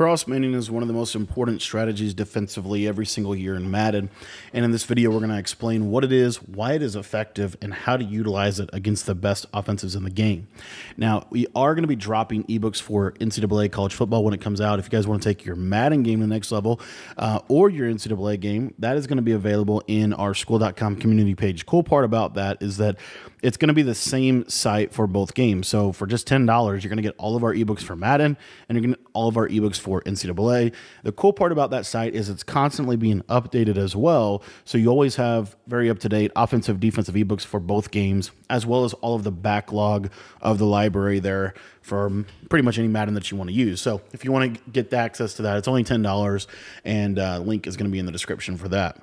Cross manning is one of the most important strategies defensively every single year in Madden. And in this video, we're going to explain what it is, why it is effective, and how to utilize it against the best offenses in the game. Now, we are going to be dropping ebooks for NCAA college football when it comes out. If you guys want to take your Madden game to the next level uh, or your NCAA game, that is going to be available in our Skool.com community page. Cool part about that is that it's going to be the same site for both games. So for just $10, you're going to get all of our ebooks for Madden and you're going to all of our ebooks for NCAA. The cool part about that site is it's constantly being updated as well. So you always have very up to date offensive, defensive ebooks for both games, as well as all of the backlog of the library there for pretty much any Madden that you want to use. So if you want to get access to that, it's only $10 and uh, link is going to be in the description for that.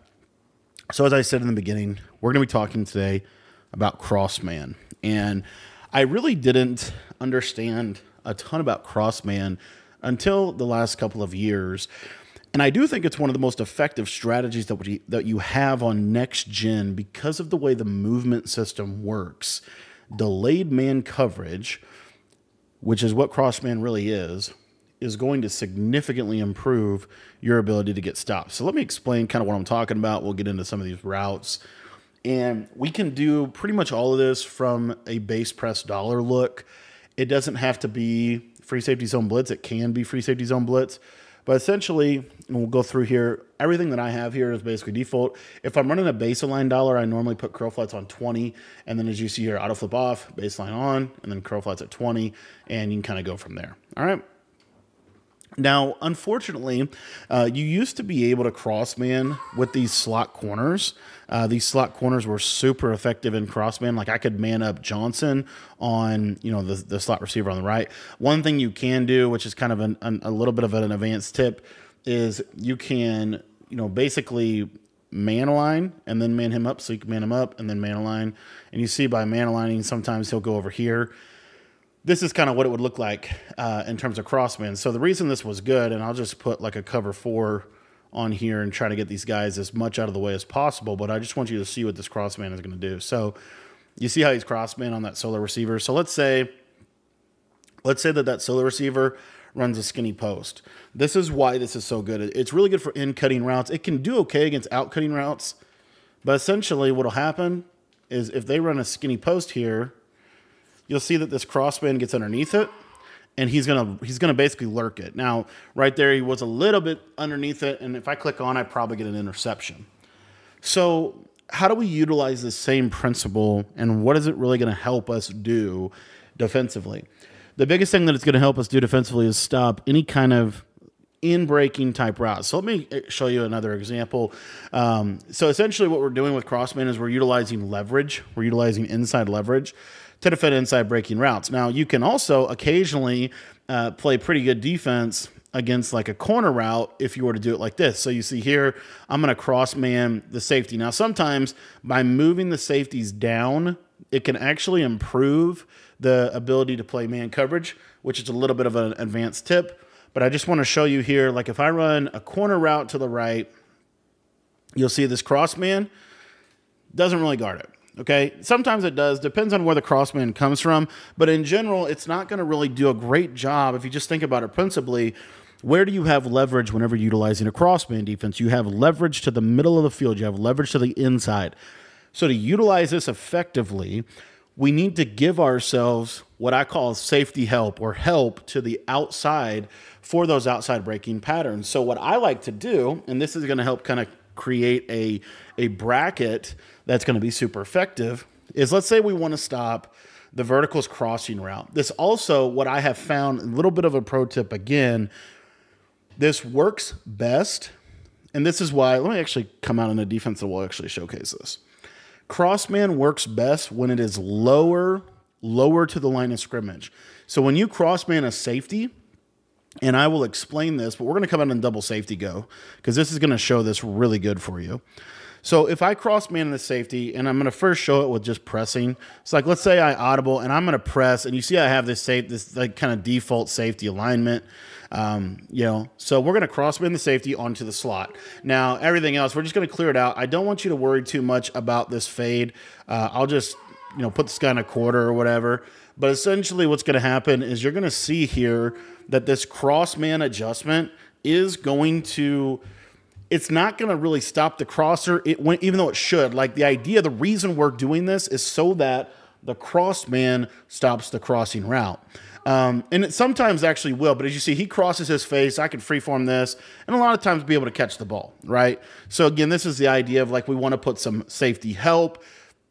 So as I said in the beginning, we're going to be talking today about Crossman. And I really didn't understand a ton about Crossman until the last couple of years. And I do think it's one of the most effective strategies that we, that you have on next gen because of the way the movement system works. Delayed man coverage, which is what Crossman really is, is going to significantly improve your ability to get stops. So let me explain kind of what I'm talking about. We'll get into some of these routes. And we can do pretty much all of this from a base press dollar look. It doesn't have to be free safety zone blitz. It can be free safety zone blitz. But essentially, and we'll go through here. Everything that I have here is basically default. If I'm running a baseline dollar, I normally put curl flats on 20. And then as you see here, auto flip off, baseline on, and then curl flats at 20. And you can kind of go from there. All right. Now, unfortunately, uh, you used to be able to crossman with these slot corners. Uh, these slot corners were super effective in crossman. Like I could man up Johnson on you know the, the slot receiver on the right. One thing you can do, which is kind of an, an, a little bit of an advanced tip, is you can you know basically man a line and then man him up, so you can man him up and then man a line. And you see by man aligning, sometimes he'll go over here this is kind of what it would look like uh, in terms of crossman. So the reason this was good, and I'll just put like a cover four on here and try to get these guys as much out of the way as possible, but I just want you to see what this crossman is going to do. So you see how he's crossman on that solo receiver. So let's say, let's say that that solo receiver runs a skinny post. This is why this is so good. It's really good for in cutting routes. It can do okay against out cutting routes, but essentially what'll happen is if they run a skinny post here, you'll see that this crossman gets underneath it and he's gonna he's gonna basically lurk it. Now, right there, he was a little bit underneath it, and if I click on, I probably get an interception. So, how do we utilize the same principle, and what is it really going to help us do defensively? The biggest thing that it's going to help us do defensively is stop any kind of in breaking type route. So let me eh, show you another example. Um, so essentially, what we're doing with Crossman is we're utilizing leverage. We're utilizing inside leverage to defend inside breaking routes. Now, you can also occasionally uh, play pretty good defense against like a corner route if you were to do it like this. So you see here, I'm going to cross man the safety. Now, sometimes by moving the safeties down, it can actually improve the ability to play man coverage, which is a little bit of an advanced tip. But I just want to show you here, like if I run a corner route to the right, you'll see this cross man doesn't really guard it. Okay, sometimes it does, depends on where the crossman comes from, but in general, it's not going to really do a great job if you just think about it principally. Where do you have leverage whenever utilizing a crossman defense? You have leverage to the middle of the field, you have leverage to the inside. So, to utilize this effectively, we need to give ourselves what I call safety help or help to the outside for those outside breaking patterns. So, what I like to do, and this is going to help kind of create a, a bracket that's going to be super effective is let's say we want to stop the verticals crossing route. This also, what I have found, a little bit of a pro tip again, this works best. And this is why, let me actually come out in a defense that will actually showcase this. Crossman works best when it is lower, lower to the line of scrimmage. So when you crossman a safety, and I will explain this, but we're going to come out in double safety go because this is going to show this really good for you. So if I cross man in the safety, and I'm going to first show it with just pressing. It's like let's say I audible, and I'm going to press, and you see I have this safe, this like kind of default safety alignment. Um, you know, so we're going to cross man the safety onto the slot. Now everything else, we're just going to clear it out. I don't want you to worry too much about this fade. Uh, I'll just you know, put this guy in a quarter or whatever. But essentially, what's going to happen is you're going to see here that this cross man adjustment is going to. It's not going to really stop the crosser, it, when, even though it should. Like the idea, the reason we're doing this is so that the cross man stops the crossing route. Um, and it sometimes actually will, but as you see, he crosses his face. I can freeform this, and a lot of times be able to catch the ball, right? So again, this is the idea of like we want to put some safety help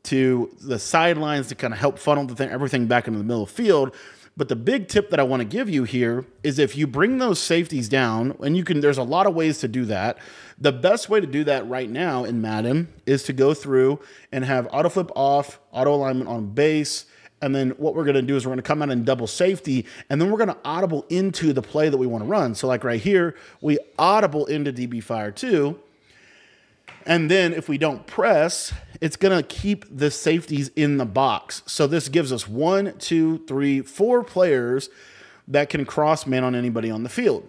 to the sidelines to kind of help funnel the thing, everything back into the middle of the field. But the big tip that I want to give you here is if you bring those safeties down, and you can, there's a lot of ways to do that. The best way to do that right now in Madden is to go through and have auto flip off, auto alignment on base, and then what we're going to do is we're going to come out in double safety, and then we're going to audible into the play that we want to run. So, like right here, we audible into DB Fire 2. And then if we don't press, it's going to keep the safeties in the box. So this gives us one, two, three, four players that can cross man on anybody on the field.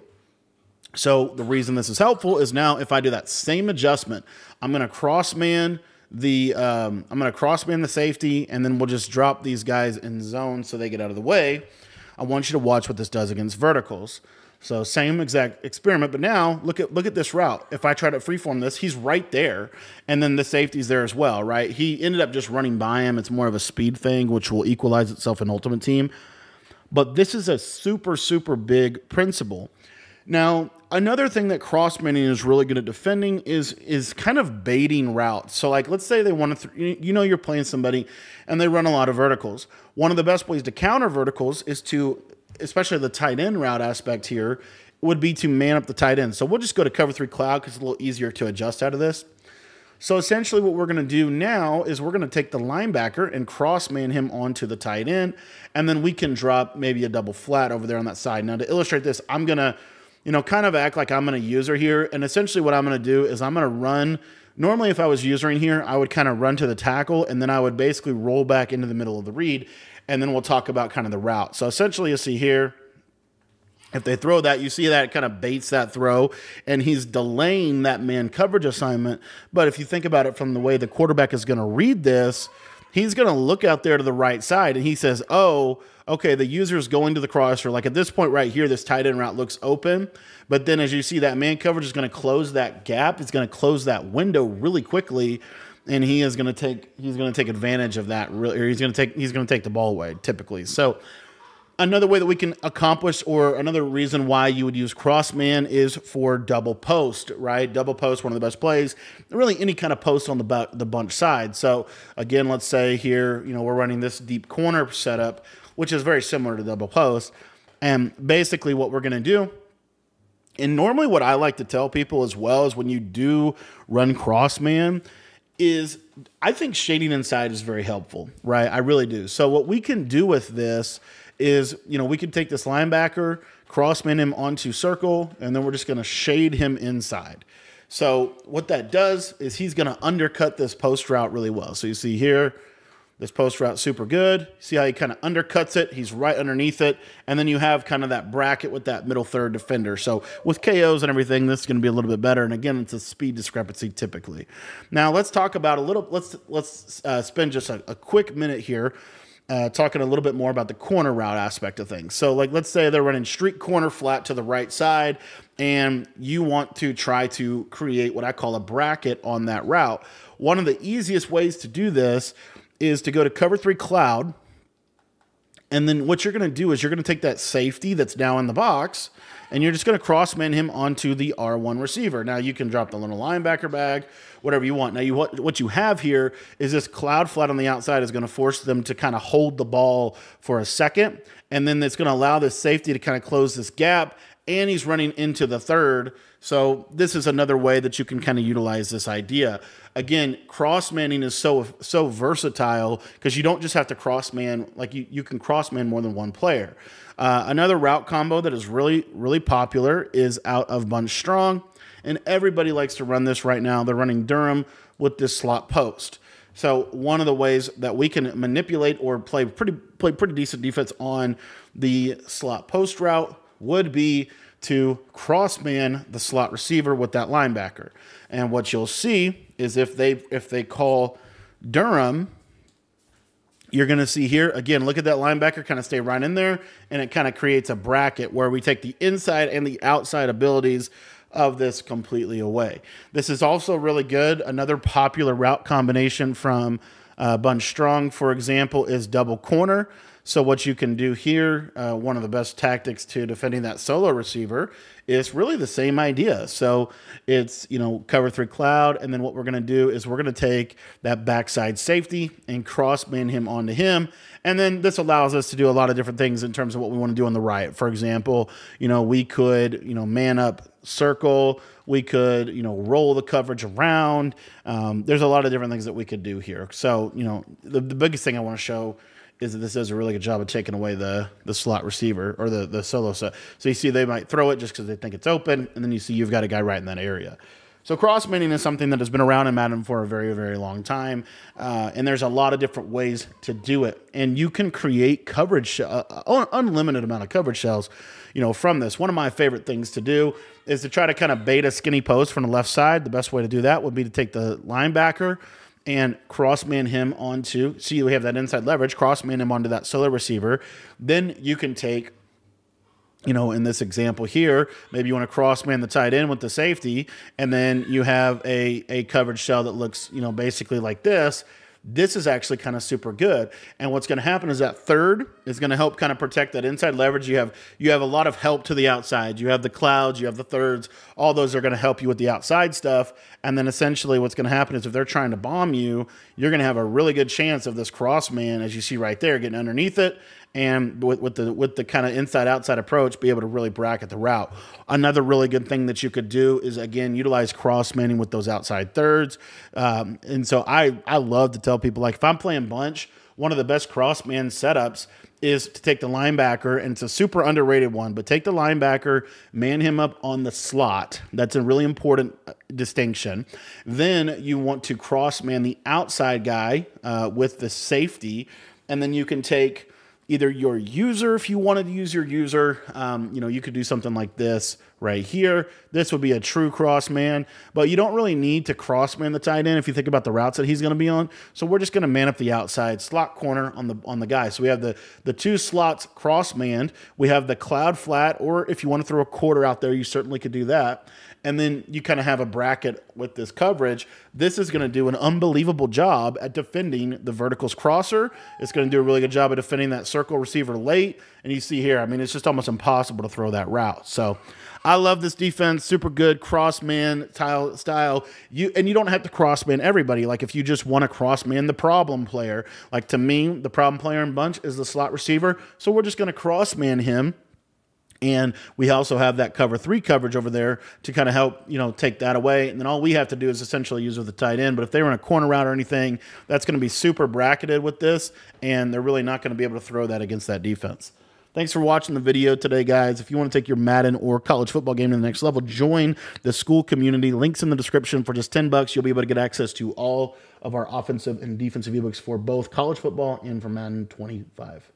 So the reason this is helpful is now if I do that same adjustment, I'm going to cross man the um, I'm to cross man the safety, and then we'll just drop these guys in zone so they get out of the way. I want you to watch what this does against verticals. So same exact experiment, but now look at look at this route. If I try to freeform this, he's right there, and then the safety's there as well, right? He ended up just running by him. It's more of a speed thing, which will equalize itself in Ultimate Team. But this is a super super big principle. Now, another thing that crossmanning is really good at defending is is kind of baiting routes. So, like, let's say they want to, th- you know, you're playing somebody and they run a lot of verticals. One of the best ways to counter verticals is to, especially the tight end route aspect here, would be to man up the tight end. So we'll just go to cover three cloud because it's a little easier to adjust out of this. So essentially, what we're going to do now is we're going to take the linebacker and cross man him onto the tight end, and then we can drop maybe a double flat over there on that side. Now, to illustrate this, I'm going to you know, kind of act like I'm going a user here. And essentially what I'm going to do is I'm going to run. Normally, if I was usering here, I would kind of run to the tackle and then I would basically roll back into the middle of the read. And then we'll talk about kind of the route. So essentially, you see here, if they throw that, you see that it kind of baits that throw, and he's delaying that man coverage assignment. But if you think about it from the way the quarterback is going to read this, he's going to look out there to the right side and he says, Oh, okay, the user is going to the crosser. Like at this point right here, this tight end route looks open. But then as you see, that man coverage is going to close that gap. It's going to close that window really quickly. And he is going to take he's going to take advantage of that. Really, or he's going to take he's going to take the ball away typically. So another way that we can accomplish or another reason why you would use crossman is for double post right? Double post one of the best plays. Really any kind of post on the the bunch side. So again let's say here you know we're running this deep corner setup which is very similar to double post. And basically what we're going to do and normally what i like to tell people as well is when you do run crossman is i think shading inside is very helpful right? I really do. So what we can do with this is, you know, we could take this linebacker, crossman him onto circle, and then we're just going to shade him inside. So what that does is he's going to undercut this post route really well. So you see here, this post route super good. See how he kind of undercuts it? He's right underneath it. And then you have kind of that bracket with that middle third defender. So with KOs and everything, this is going to be a little bit better. And again, it's a speed discrepancy typically. Now let's talk about a little, let's, let's uh, spend just a, a quick minute here uh, talking a little bit more about the corner route aspect of things. So, like, let's say they're running street corner flat to the right side, and you want to try to create what I call a bracket on that route. One of the easiest ways to do this is to go to cover three cloud. And then what you're going to do is you're going to take that safety that's now in the box and you're just going to crossman him onto the R1 receiver. Now you can drop the little linebacker bag, whatever you want. Now you what what you have here is this cloud flat on the outside is going to force them to kind of hold the ball for a second, and then it's going to allow this safety to kind of close this gap. And he's running into the third. So this is another way that you can kind of utilize this idea. Again, cross manning is so so versatile because you don't just have to cross man like you, you can cross man more than one player. Uh, another route combo that is really, really popular is out of Bunch Strong. And everybody likes to run this right now. They're running Durham with this slot post. So one of the ways that we can manipulate or play pretty play pretty decent defense on the slot post route would be to cross man the slot receiver with that linebacker. And what you'll see is if they if they call Durham you're going to see here again look at that linebacker kind of stay right in there and it kind of creates a bracket where we take the inside and the outside abilities of this completely away. This is also really good. Another popular route combination from uh, bunch strong for example is double corner so what you can do here, uh, one of the best tactics to defending that solo receiver is really the same idea. So it's, you know, cover three cloud. And then what we're going to do is we're going to take that backside safety and cross man him onto him. And then this allows us to do a lot of different things in terms of what we want to do on the right. For example, you know, we could, you know, man up circle. We could, you know, roll the coverage around. Um, there's a lot of different things that we could do here. So, you know, the, the biggest thing I want to show is that this does a really good job of taking away the the slot receiver or the the solo set. So you see they might throw it just because they think it's open, and then you see you've got a guy right in that area. So cross manning is something that has been around in Madden for a very, very long time, uh, and there's a lot of different ways to do it. And you can create coverage, uh, uh unlimited amount of coverage shells, you know, from this. One of my favorite things to do is to try to kind of bait a skinny post from the left side. The best way to do that would be to take the linebacker and crossman him onto, see, we have that inside leverage, crossman him onto that solo receiver. Then you can take, you know, in this example here, maybe you want to crossman the tight end with the safety, and then you have a, a coverage shell that looks, you know, basically like this this is actually kind of super good. And what's going to happen is that third is going to help kind of protect that inside leverage. You have you have a lot of help to the outside. You have the clouds, you have the thirds. All those are going to help you with the outside stuff. And then essentially what's going to happen is if they're trying to bomb you, you're going to have a really good chance of this cross man, as you see right there, getting underneath it and with, with the with the kind of inside outside approach be able to really bracket the route another really good thing that you could do is again utilize cross manning with those outside thirds um, and so i i love to tell people like if i'm playing bunch one of the best cross man setups is to take the linebacker, and it's a super underrated one, but take the linebacker, man him up on the slot. That's a really important uh, distinction. Then you want to cross man the outside guy uh, with the safety, and then you can take either your user, if you wanted to use your user, um, you know, you could do something like this right here. This would be a true cross man, but you don't really need to cross man the tight end if you think about the routes that he's going to be on. So we're just going to man up the outside slot corner on the on the guy. So we have the the two slots cross manned. We have the cloud flat, or if you want to throw a quarter out there, you certainly could do that and then you kind of have a bracket with this coverage. This is going to do an unbelievable job at defending the verticals crosser. It's going to do a really good job at defending that circle receiver late. And you see here, I mean, it's just almost impossible to throw that route. So I love this defense, super good cross man style. You and you don't have to cross man everybody. Like if you just want to cross man the problem player, like to me, the problem player in bunch is the slot receiver. So we're just going to cross man him and we also have that cover three coverage over there to kind of help, you know, take that away. And then all we have to do is essentially use with the tight end. But if they were in a corner route or anything, that's going to be super bracketed with this. And they're really not going to be able to throw that against that defense. Thanks for watching the video today, guys. If you want to take your Madden or college football game to the next level, join the Skool community. Links in the description. For just 10 bucks, you'll be able to get access to all of our offensive and defensive ebooks for both college football and for Madden 25.